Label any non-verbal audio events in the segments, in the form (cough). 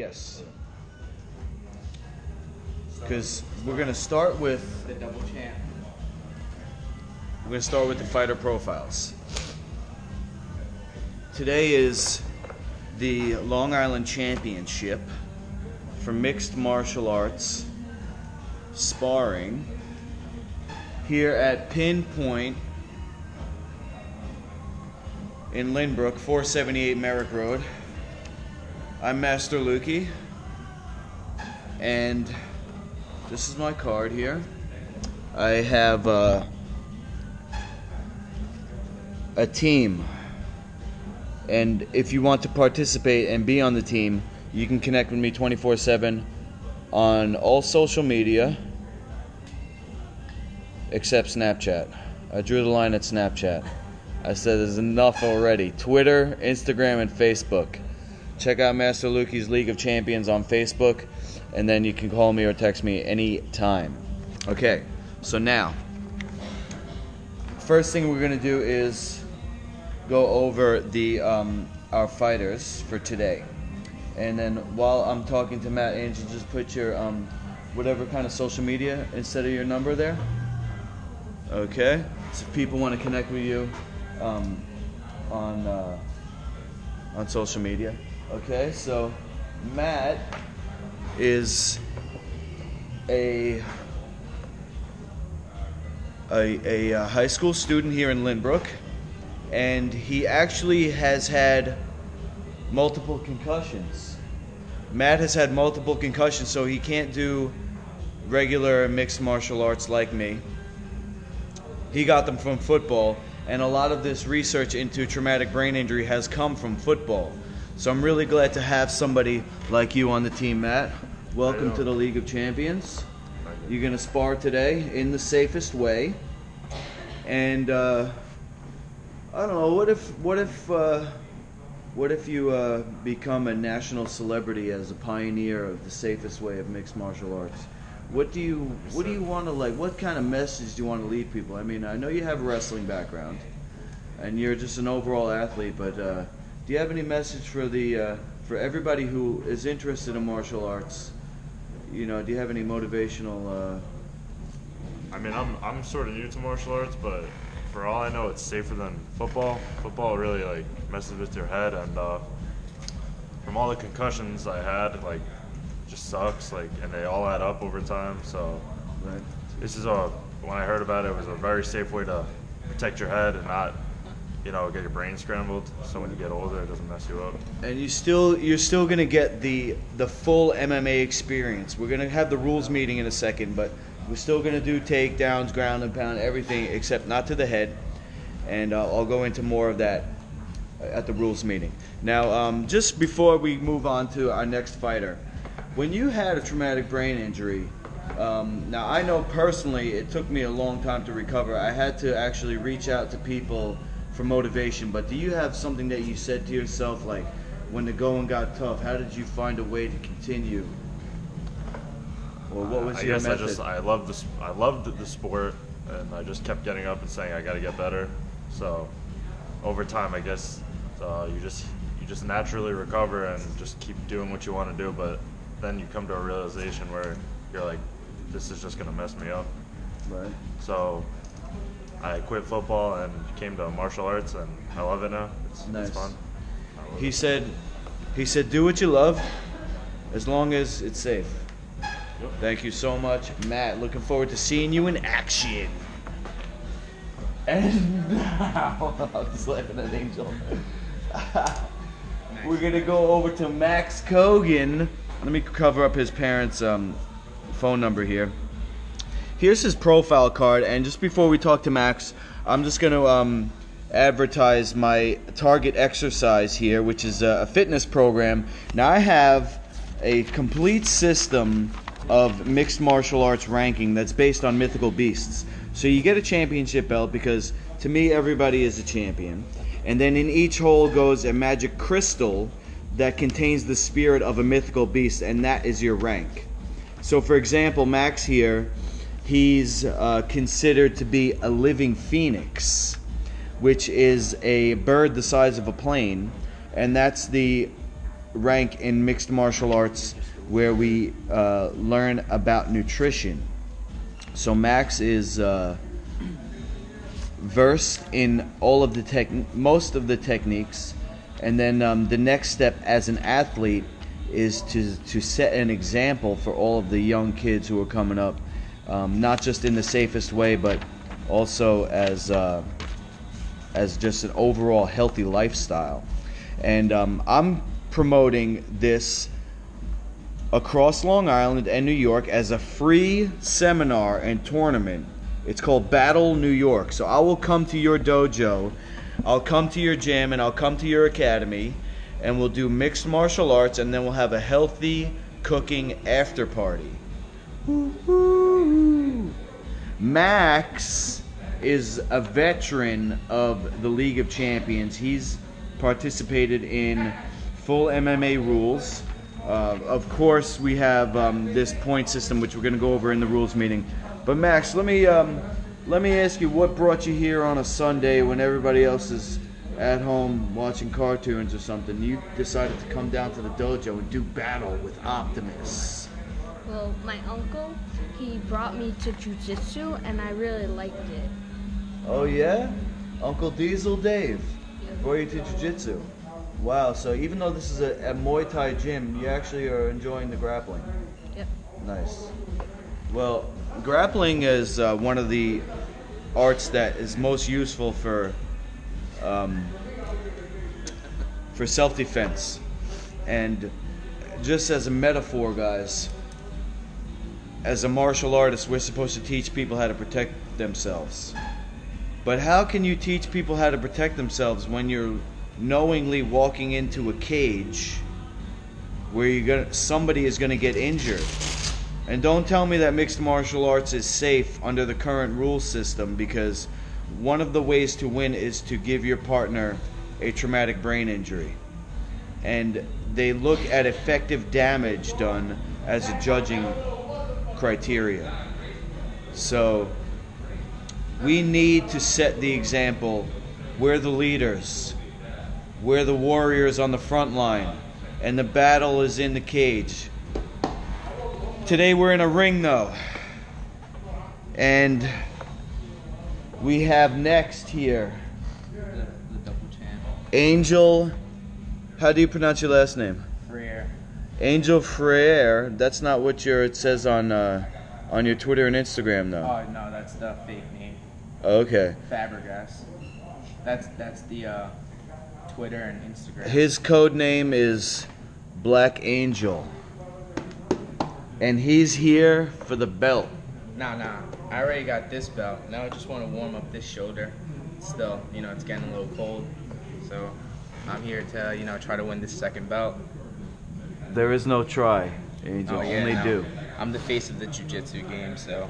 Yes. Because we're gonna start with The double champ. we're gonna start with the fighter profiles. Today is the Long Island Championship for mixed martial arts sparring here at Pinpoint in Lynbrook, 478 Merrick Road. I'm Master Lukey, and this is my card here. I have uh, a team, and if you want to participate and be on the team, you can connect with me 24 7 on all social media except Snapchat. I drew the line at Snapchat. I said there's enough already. Twitter, Instagram, and Facebook. Check out Master Lukey's League of Champions on Facebook, and then you can call me or text me anytime. Okay, so now, first thing we're gonna do is go over the um, our fighters for today, and then while I'm talking to Matt, Angel, just put your um, whatever kind of social media instead of your number there. Okay, so if people want to connect with you um, on uh, on social media. Okay, so Matt is a a, a, uh high school student here in Lynbrook, and he actually has had multiple concussions. Matt has had multiple concussions, so he can't do regular mixed martial arts like me. He got them from football, and a lot of this research into traumatic brain injury has come from football. So I'm really glad to have somebody like you on the team, Matt. Welcome to the League of Champions. You're going to spar today in the safest way. And uh, I don't know, what if what if uh, what if you uh, become a national celebrity as a pioneer of the safest way of mixed martial arts? What do you what do you want to like? What kind of message do you want to leave people? I mean, I know you have a wrestling background, and you're just an overall athlete, but uh, do you have any message for the uh, for everybody who is interested in martial arts? You know, do you have any motivational? Uh, I mean, I'm I'm sort of new to martial arts, but for all I know, it's safer than football. Football really like messes with your head, and uh, from all the concussions I had, like just sucks. Like, and they all add up over time. So right. this is a when I heard about it, it was a very safe way to protect your head and not, you know, get your brain scrambled. So when you get older, it doesn't mess you up. And you still you're still gonna get the the full MMA experience. We're gonna have the rules meeting in a second, but we're still gonna do takedowns, ground and pound, everything except not to the head. And uh, I'll go into more of that at the rules meeting. Now, um, just before we move on to our next fighter, when you had a traumatic brain injury, um, now I know personally it took me a long time to recover. I had to actually reach out to people for motivation. But do you have something that you said to yourself, like when the going got tough? How did you find a way to continue? Or what was I your guess method? I just I loved this I loved the sport, and I just kept getting up and saying I got to get better. So over time, I guess uh, you just you just naturally recover and just keep doing what you want to do. But then you come to a realization where you're like, this is just gonna mess me up. right. So I quit football and came to martial arts, and I love it now. It's, Nice. it's fun. He it. said, he said, do what you love, as long as it's safe. Yep. Thank you so much, Matt. Looking forward to seeing you in action. And (laughs) now, I'm just laughing at Angel. (laughs) We're gonna go over to Max Kogan. Let me cover up his parents' um, phone number here. Here's his profile card, and just before we talk to Max, I'm just gonna um, advertise my target exercise here, which is a fitness program. Now I have a complete system of mixed martial arts ranking that's based on mythical beasts. So you get a championship belt because to me everybody is a champion. And then in each hole goes a magic crystal that contains the spirit of a mythical beast, and that is your rank. So, for example, Max here, he's uh, considered to be a living phoenix, which is a bird the size of a plane, and that's the rank in mixed martial arts where we uh, learn about nutrition. So Max is uh, versed in all of the tech, most of the techniques, and then um, the next step as an athlete is to to set an example for all of the young kids who are coming up, um, not just in the safest way, but also as uh, as just an overall healthy lifestyle. And um, I'm promoting this across Long Island and New York as a free seminar and tournament. It's called Battle New York. So I will come to your dojo, I'll come to your gym, and I'll come to your academy, and we'll do mixed martial arts, and then we'll have a healthy cooking after party. Woo-hoo. Max is a veteran of the League of Champions. He's participated in full MMA rules. Uh, of course, we have um, this point system, which we're going to go over in the rules meeting. But Max, let me um, let me ask you, what brought you here on a Sunday when everybody else is at home watching cartoons or something? You decided to come down to the dojo and do battle with Optimus. Well, my uncle, he brought me to jujitsu, and I really liked it. Oh yeah, Uncle Diesel Dave brought you to jiu-jitsu. Wow, so even though this is a, a Muay Thai gym, you actually are enjoying the grappling. Yep. Nice. Well, grappling is uh, one of the arts that is most useful for um, for self-defense, and just as a metaphor, guys. As a martial artist, we're supposed to teach people how to protect themselves. But how can you teach people how to protect themselves when you're knowingly walking into a cage where you're gonna somebody is gonna get injured? And don't tell me that mixed martial arts is safe under the current rule system because one of the ways to win is to give your partner a traumatic brain injury. And they look at effective damage done as a judging criteria. So we need to set the example. We're the leaders. We're the warriors on the front line. And the battle is in the cage. Today we're in a ring though. And we have next here The, the double champ. Angel. How do you pronounce your last name? Angel Freire. That's not what your it says on uh, on your Twitter and Instagram though. Oh no, that's the fake name. Okay. Fabregas. That's that's the uh, Twitter and Instagram. His code name is Black Angel. And he's here for the belt. Nah, nah. I already got this belt. Now I just want to warm up this shoulder. Still, you know, it's getting a little cold. So I'm here to, you know, try to win this second belt. There is no try, Angel. Oh, yeah, Only no. do. I'm the face of the jiu-jitsu game, so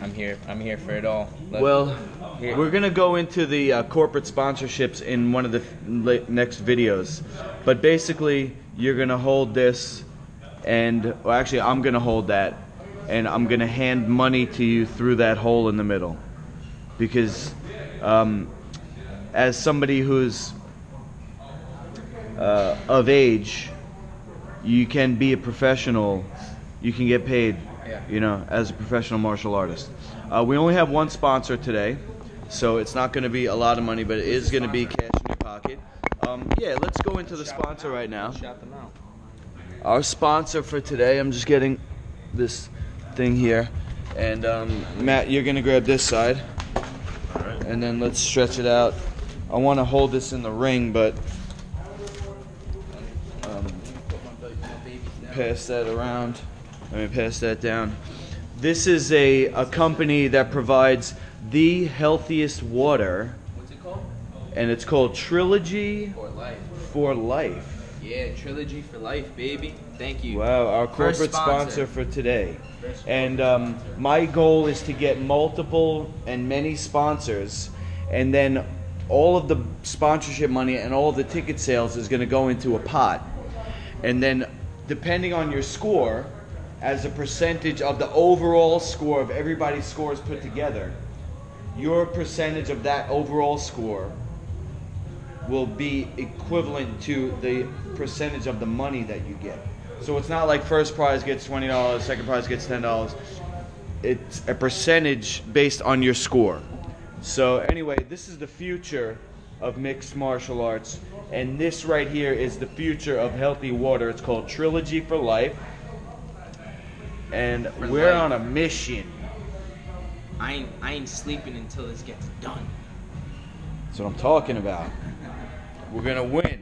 I'm here. I'm here for it all. Look, Well, here. we're gonna go into the uh, corporate sponsorships in one of the f- next videos, but basically you're gonna hold this, and well, actually I'm gonna hold that, and I'm gonna hand money to you through that hole in the middle, because um, as somebody who's uh, of age, you can be a professional. You can get paid, you know, as a professional martial artist. Uh, we only have one sponsor today, so it's not going to be a lot of money, but it is going to be cash in your pocket. Um, yeah, let's go into the sponsor right now. Our sponsor for today, I'm just getting this thing here, and um, Matt, you're going to grab this side, and then let's stretch it out. I want to hold this in the ring, but um, Put my, ba- my babies down. Pass that around. Let me pass that down. This is a, a company that provides the healthiest water, What's it called? and it's called Trilogy For life. for Life. Yeah, trilogy for life, baby. Thank you. Wow, our First corporate sponsor. sponsor. for today. And um, my goal is to get multiple and many sponsors, and then all of the sponsorship money and all of the ticket sales is going to go into a pot. And then, depending on your score, as a percentage of the overall score of everybody's scores put together, your percentage of that overall score will be equivalent to the percentage of the money that you get. So it's not like first prize gets twenty dollars, second prize gets ten dollars. It's a percentage based on your score. So anyway, this is the future of mixed martial arts, and this right here is the future of healthy water. It's called Trilogy for Life, and For we're life. on a mission. I ain't I ain't sleeping until this gets done. That's what I'm talking about. We're gonna win.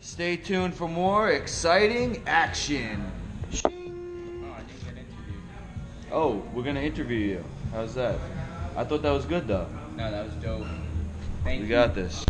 Stay tuned for more exciting action. Shing. Oh, I didn't get interviewed. Oh, we're gonna interview you. How's that? I thought that was good though. No, that was dope. Thank We you. got this.